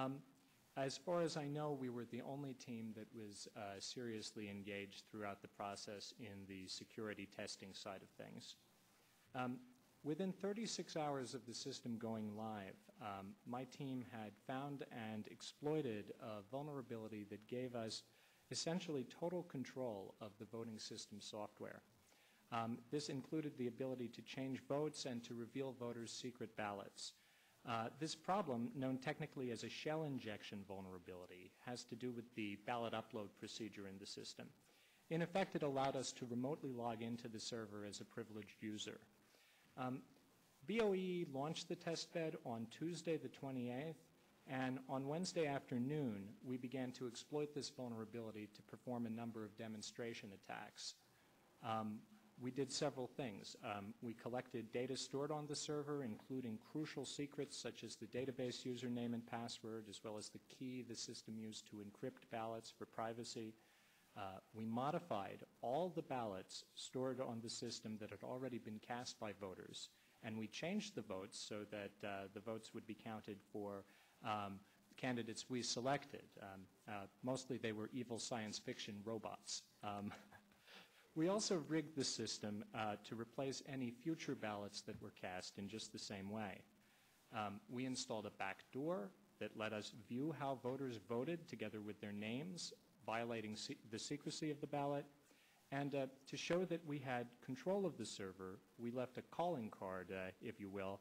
Um, as far as I know, we were the only team that was uh, seriously engaged throughout the process in the security testing side of things. Um, within 36 hours of the system going live, um, my team had found and exploited a vulnerability that gave us essentially total control of the voting system software. Um, this included the ability to change votes and to reveal voters' secret ballots. Uh, this problem, known technically as a shell injection vulnerability, has to do with the ballot upload procedure in the system. In effect, it allowed us to remotely log into the server as a privileged user. Um, BOE launched the testbed on Tuesday the 28th, and on Wednesday afternoon, we began to exploit this vulnerability to perform a number of demonstration attacks. Um, we did several things. Um, we collected data stored on the server, including crucial secrets such as the database username and password, as well as the key the system used to encrypt ballots for privacy. Uh, we modified all the ballots stored on the system that had already been cast by voters, and we changed the votes so that uh, the votes would be counted for um, candidates we selected. Um, uh, mostly they were evil science fiction robots. We also rigged the system uh, to replace any future ballots that were cast in just the same way. Um, we installed a backdoor that let us view how voters voted together with their names, violating se the secrecy of the ballot. And uh, to show that we had control of the server, we left a calling card, uh, if you will,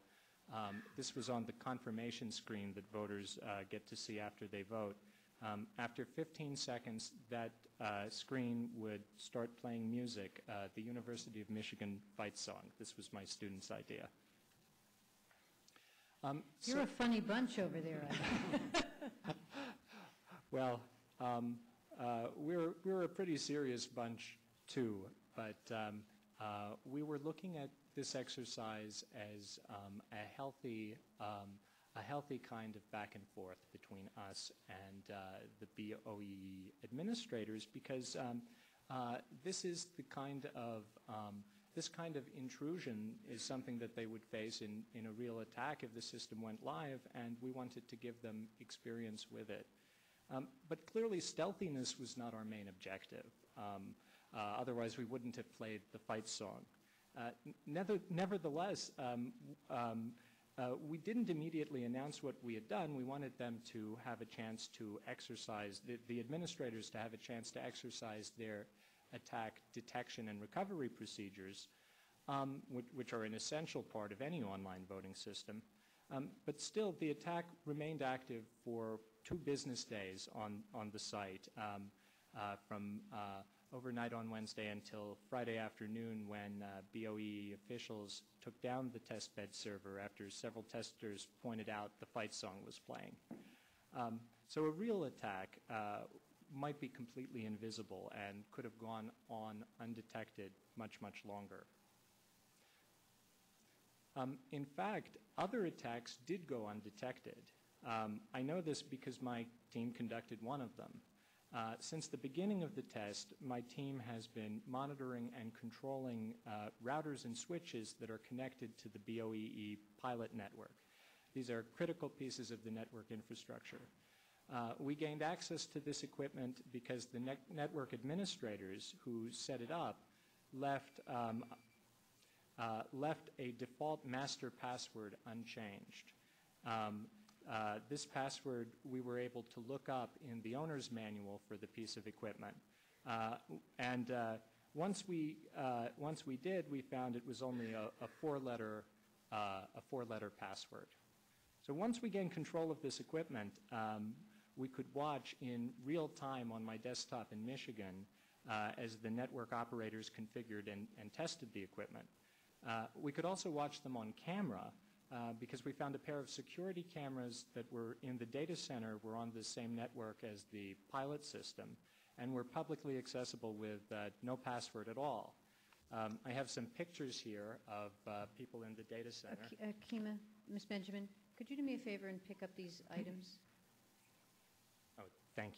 um, this was on the confirmation screen that voters uh, get to see after they vote. Um, after 15 seconds, that uh, screen would start playing music, uh, the University of Michigan fight song. This was my student's idea. Um, You're so, a funny bunch over there. well, um, uh, we're, we're a pretty serious bunch, too, but um, uh, we were looking at this exercise as um, a healthy um, a healthy kind of back and forth between us and uh, the BOE administrators because um, uh, this is the kind of um, this kind of intrusion is something that they would face in, in a real attack if the system went live, and we wanted to give them experience with it. Um, but clearly, stealthiness was not our main objective. Um, uh, otherwise, we wouldn't have played the fight song. Uh, never, nevertheless, um, um, uh, we didn't immediately announce what we had done. We wanted them to have a chance to exercise, the, the administrators to have a chance to exercise their attack detection and recovery procedures, um, which, which, are an essential part of any online voting system. Um, but still, the attack remained active for two business days on, on the site. Um, uh, from uh, overnight on Wednesday until Friday afternoon when uh, BOE officials took down the testbed server after several testers pointed out the fight song was playing. Um, so a real attack uh, might be completely invisible and could have gone on undetected much, much longer. Um, in fact, other attacks did go undetected. Um, I know this because my team conducted one of them. Uh, since the beginning of the test, my team has been monitoring and controlling uh, routers and switches that are connected to the BOEE pilot network. These are critical pieces of the network infrastructure. Uh, we gained access to this equipment because the ne network administrators who set it up left, um, uh, left a default master password unchanged. Um, uh, this password we were able to look up in the owner's manual for the piece of equipment. Uh, and uh, once we uh, once we did, we found it was only a, a four-letter uh, a four-letter password. So once we gained control of this equipment, um, we could watch in real time on my desktop in Michigan as the network operators configured and, and tested the equipment. we could also watch them on camera uh, because we found a pair of security cameras that were in the data center were on the same network as the pilot system and were publicly accessible with uh, no password at all. Um, I have some pictures here of uh, people in the data center. Uh, Kima, Ms. Benjamin, could you do me a favor and pick up these items? Oh, thank you.